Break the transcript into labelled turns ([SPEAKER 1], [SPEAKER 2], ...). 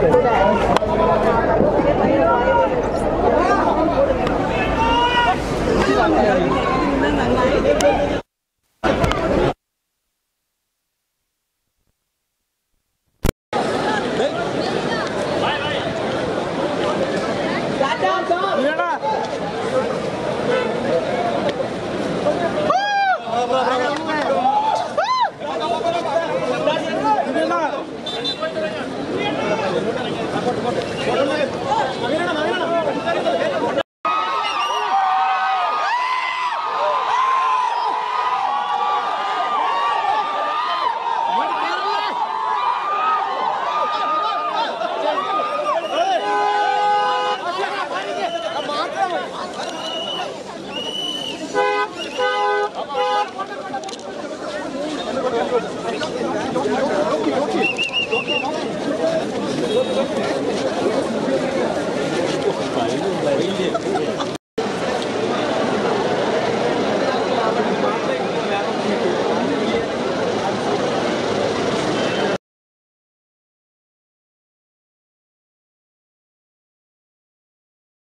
[SPEAKER 1] 对。Okay,
[SPEAKER 2] okay, okay.